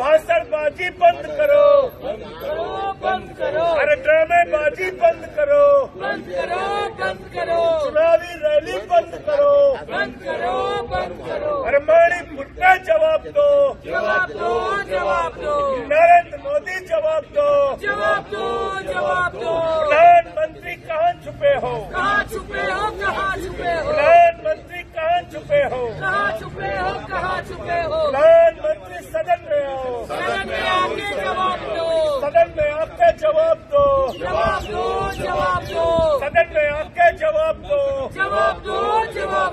ड्रामेबाजी बंद करो। करो बंद करो। अरे ड्रामेबाजी बंद करो। बंद करो बंद करो। चुनावी रैली बंद करो। बंद करो बंद करो। अरे मणिपुर का जवाब दो। जवाब दो जवाब दो। नरेंद्र मोदी जवाब दो। जवाब दो जवाब दो। प्रधानमंत्री कहाँ छुपे हो? कहाँ छुपे हो कहाँ छुपे हो? प्रधानमंत्री कहाँ छुपे हो? कहाँ छुपे हो कहाँ छुपे हो प्रधानमंत्री सदन में आओ सदन में आके जवाब दो सदन में आके जवाब दो। जवाब दो जवाब दो। सदन में आके जवाब दो जवाब दो।